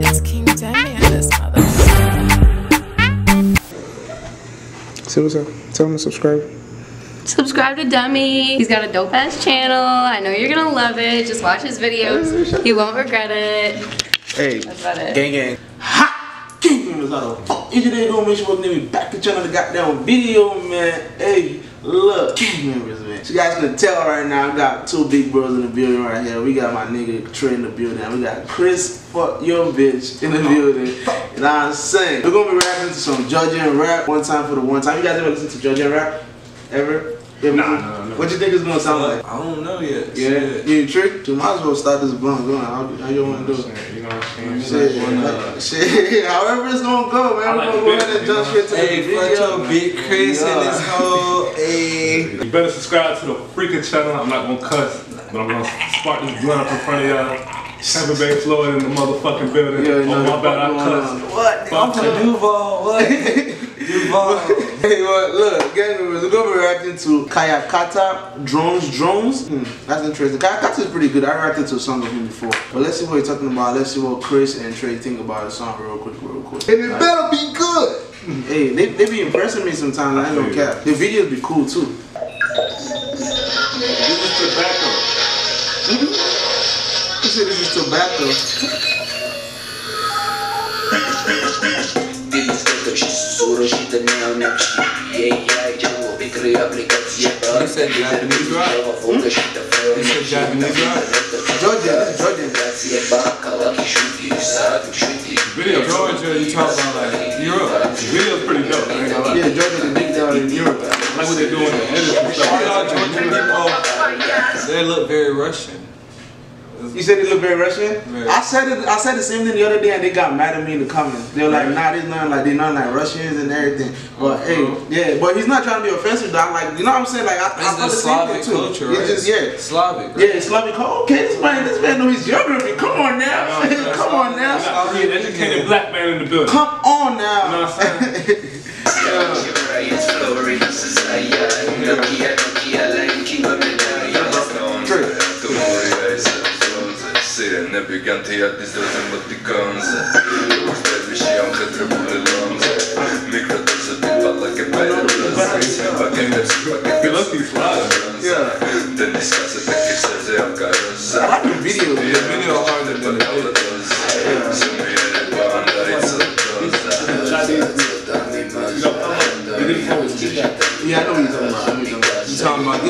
It's King Demi and his mother. Seriously, tell them to subscribe. Subscribe to Dummy. He's got a dope ass channel. I know you're gonna love it. Just watch his videos. You won't regret it. Hey, That's about it. gang gang. Ha! King members, how the fuck is it they doing? Make sure you me back to channel the goddamn video, man. Hey, look, King members, man. So you guys can tell right now, I got two big bros in the building right here. We got my nigga Trey in the building. We got Chris, fuck your bitch, in the building. You know what I'm saying? We're gonna be rapping to some Georgian rap one time for the one time. You guys ever listen to Georgian rap? Ever? You ever Nah, nah, nah. What you think it's gonna sound like? I don't know yet. Yeah, you ain't trick. You might as well start this blunt going. How, how you wanna do it? You know what I'm saying? Shit, Wanna- shit, however it's gonna go, man. I We're gonna the go ahead bit, and jump you know. straight to Hey, the fuck video. your big Chris and this whole. Hey. You better subscribe to the freaking channel. I'm not gonna cuss, but I'm gonna spark this blunt up in front of y'all. Tampa Bay, Florida, in the motherfucking building. Yeah, oh you know oh, my bad, I what's cussed. What? Fuck I'm you. Duval, what? Duval. Hey, well, look, gang members, we're gonna be reacting to Kayakata Drones Drones. Hmm, that's interesting. Kayakata is pretty good. I reacted to a song of him before. But let's see what he's talking about. Let's see what Chris and Trey think about the song real quick, real quick. And it better be good. Hey, they, they be impressing me sometimes. I don't care. The videos be cool too. This is tobacco. He said this is tobacco. said Japanese rock? You said Japanese rock? Georgia, this is Georgia. Video, Georgia, you talk about like Europe. video's pretty dope. I ain't gonna lie. Yeah, Georgia the big down in Europe. I like what they're doing. The edits and stuff. All y'all people, they look very Russian. You said they looked very Russian? Very. I said it. I said the same thing the other day, and they got mad at me in the comments. They were like, "Nah, they not like they're not like Russians and everything." But uh-huh. hey, yeah, but he's not trying to be offensive. Though. I'm like, you know what I'm saying? Like, I, I It's thought the the same Slavic thing too. culture, It's right? just yeah, Slavic, right? yeah, Slavic. culture. Okay, this man, this man knows his geography. Come on now, come on now, I'll be an educated black man in the building. come on You know now. what I'm saying? Syrene bygant i att distresen mot i gonze Ursprung chedre borde lonze Mikrodose till alla que bära blöse Paketet Good luck, these slides. Yeah. Den diskase täcker serse av I karossa like the video. The video harder than the video. Som vi är det bandar i sådana Yeah, I know what you're talking about. I know what you're talking about. You talking about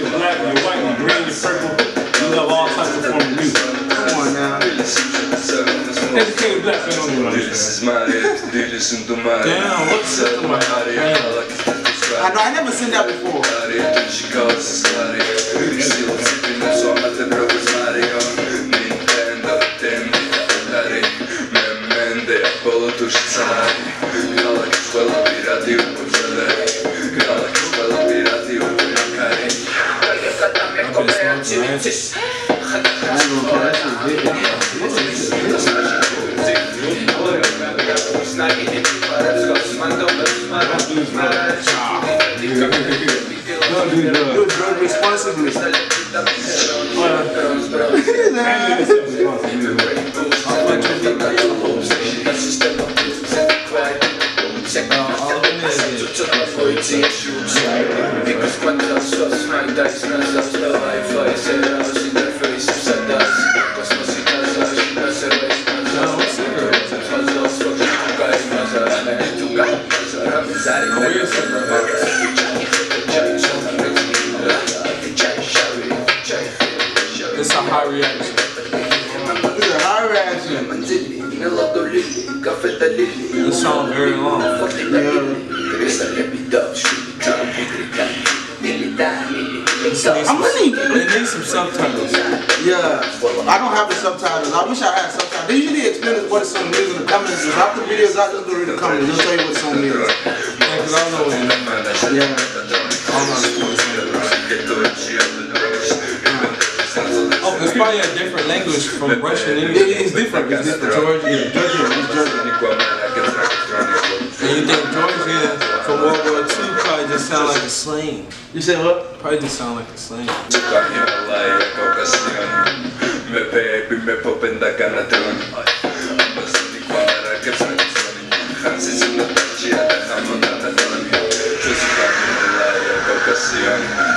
you're black, you're white, you're green, you're purple. We love all types of of music. Come on now. Educated black saying. Damn, what's this one? I know. I never seen that before. All of them is it. No, It's a high reaction. This a high reaction. This song very long. I'm really, It needs some subtitles. yeah. I don't have the subtitles. I wish I had subtitles. They usually explain what a song is in the comments. If after the videos out, just go read the comments. They'll tell you what song is. Yeah, because I don't know what it means. Yeah. I don't know probably a different language from Russian anyway. it's different. It's different. Georgian. Georgia, it's Georgia. And you think Georgia from World War II probably just sound like a slang. You said what? Probably just sound like a slang. Me baby, me popenda canatron Ambas di che frazioni Anzi su una taccia dejamo nada Yo soy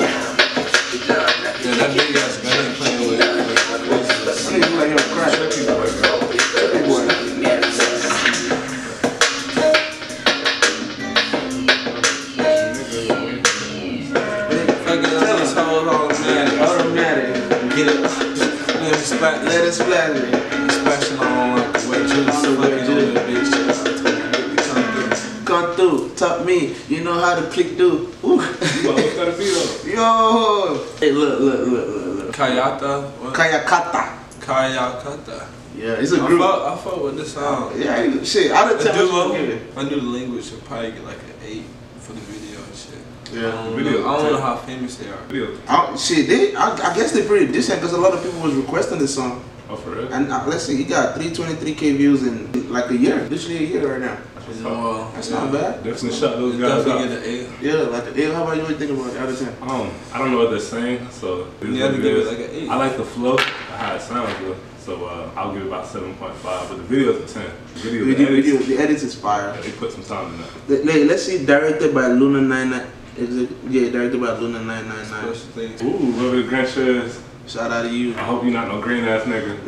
Come through. Top me. You know how to click through. Ooh. Well, what's that beat Yo. Hey, look, look, look, look, look. Kayata. What? Kayakata. Kayakata. Yeah, it's a I group. fuck, I fuck with this song. Yeah, shit. Out of The ten. duo, Yeah. if I knew the language, I'd probably get like an 8 for the video and shit. Yeah. I don't, Video know, I don't know how famous they are. Video. I, shit, they, I, I guess they're pretty decent because a lot of people was requesting this song. Oh, for real? And uh, let's see, he got 323k views in like a year. Literally a year right now. You know, uh, That's not bad. Definitely shot those It guys definitely out. get an Yeah, like a, yeah, how about you? What you think about it out of 10? Um, I don't know what they're saying, so it is You have to give it is. like an eight. I like the flow, how it sounds good. So uh, I'll give it about seven point five. But the video's a ten. The video, The the video, edits, the edits is fire. they put some time in that. Let- let- Let's see, directed by Luna 99. Is? Yeah, directed by Luna 999. Ooh, whoever the Grinch is, Shout out to you. I hope you're not no green ass nigga.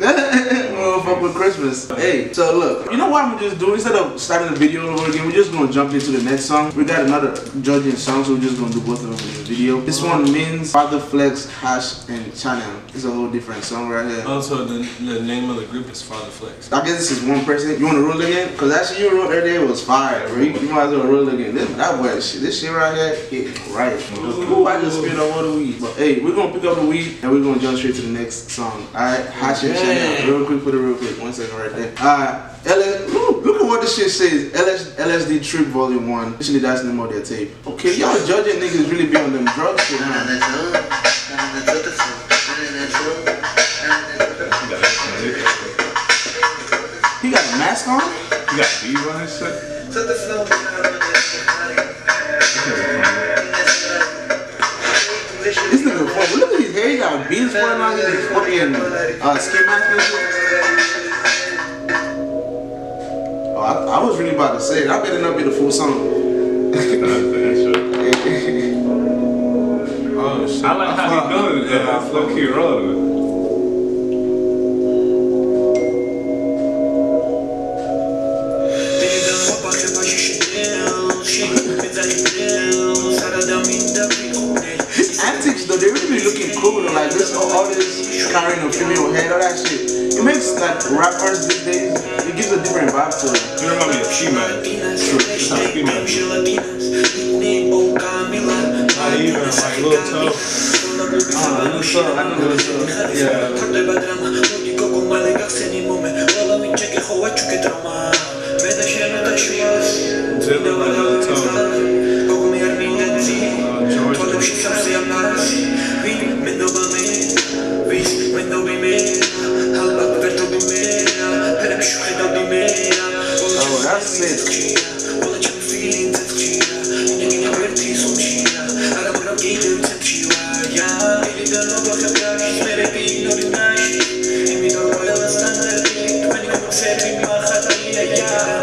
well, fuck with Christmas. Hey, so look, you know what I'm gonna just do? Instead of starting the video over again, we're just gonna jump into the next song. We got another Georgian song, so we're just gonna do both of them in the video. This one means Father Flex, Hash, and Channel. It's a whole different song right here. Also, the, the name of the group is Father Flex. I guess this is one person. You wanna roll again? Cause that shit you wrote earlier was fire, bro. You, you might as well roll again. This, that boy, shit, this shit right here, hit right. Ooh, I just spit on all the weed. But hey, we're gonna pick up the weed and we're gonna jump straight to the next song. Alright, Hash and Channel. Real quick, put it real quick. One second right there. Alright. LS, look, look at what this shit says. LS, LSD Trip Volume 1. Actually, that's the name of their tape. Okay, y'all judging niggas really be on them drugs shit, huh? He got a mask on? You got bees on his shit? This nigga fun. Look at his hair. He got beads falling on his fucking uh, skin mask and shit. Was really about to say it. I better not be the full song. Nah, that's the. Oh, shit. I like how fuck- he doing it. Yeah, it's low key rolling. artists, like rap artists these days, it gives a different vibe to it. You remind me of She-Man. She-Man. Not even, like, little tough. Ah, little tough, I know little tough, yeah. Zero, little tough. Uh, George.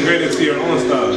integrate it to your own style.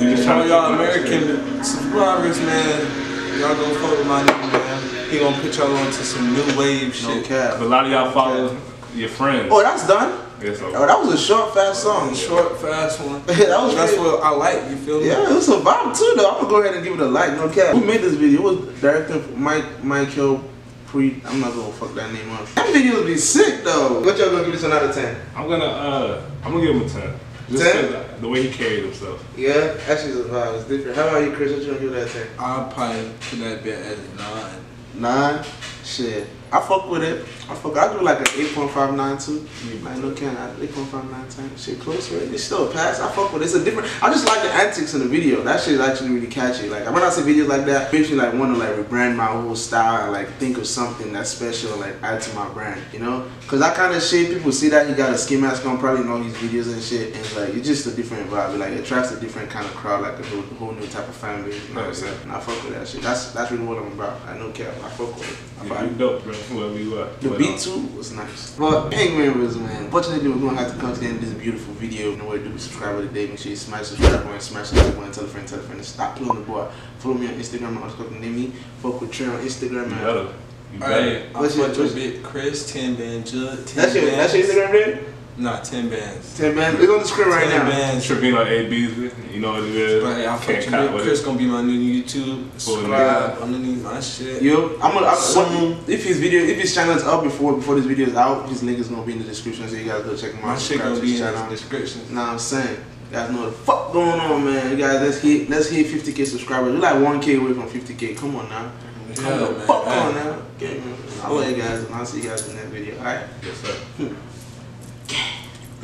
You just tell y'all American subscribers, man. Y'all gonna fuck with my nigga, man. He gonna put y'all onto some new wave No shit. cap. But a lot of y'all follow your friends. Oh, that's done. Oh, that was a short, fast song. Short, fast one. that was That's what I like. You feel me? Yeah, it was a vibe too, though. I'm gonna go ahead and give it a like. No cap. Who made this video? It was directed Mike Michael Pre. I'm not gonna fuck that name up. That video would be sick though. What y'all gonna give this one out of ten? I'm gonna uh, I'm gonna give him a ten. Just 10? 'cause the way he carried himself. Yeah, actually the vibe is different. How about you, Chris? What you gonna give that ten? I'll probably put that bit at a nine. Nine. Shit. I fuck with it. I fuck. I do like an 8.59 too. Like no can. 8.59 10. Shit close, right? It's still a pass. I fuck with it. It's a different. I just like the antics in the video. That shit is actually really catchy. Like I when I see videos like that, it makes me like want to like rebrand my whole style and like think of something that's special, like add to my brand. You know? Cause that kind of shit, people see that he got a ski mask on, probably know his videos and shit, and like it's just a different vibe. It like attracts a different kind of crowd, like a whole, whole new type of base. You know what I'm saying? And I fuck with that shit. That's that's really what I'm about. I no cap. I fuck with it. I Yeah, you dope, bro. Whoever you are. The But, beat too was nice. But anyway, man, unfortunately we're gonna have to come to the end of this beautiful video. You know what to do, subscribe today. Make sure you smash the subscribe button, smash the like button, tell a friend, tell a friend, and stop playing the boy. Follow me on Instagram, I'm underscore name me. Fuck with Trey on Instagram, You man. better. You better. Alright, I'm What's your- fucking what's- bit Chris, 10 band Judd, 10 That's your bands. that's your Instagram name? Nah, 10 bands. Ten bands. it's on the screen right 10 now. bands. Trevino A Beasley, you know what it is. But hey, I Can't fucking cop bit Chris it. gonna be my new YouTube. Subscribe underneath my shit. Yo, I'm gonna. I'm, Soon. what, if his video, if his channel is up before before this video is out, his link is gonna be in the description, so you guys go check him out. My shit gonna be in channel. the description. Nah, I'm saying. You guys know what the fuck going on, man. You guys, let's hit, let's hit 50k subscribers. We're like 1k away from 50k. Come on now. Come Yeah, the man. fuck Hey. on now. Okay, man. I love you guys, and I'll see you guys in that video. All right. Yes, sir. Hmm.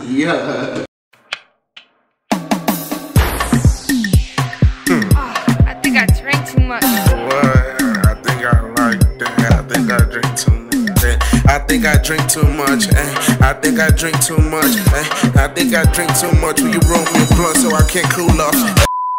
Yeah. I think I drank too much. What? I think I like that. I think I drink too much. Eh, I think I drink too much. Eh, I think I drink too much. Eh, I think I drink too much. Will you roll me a blunt so I can't cool off?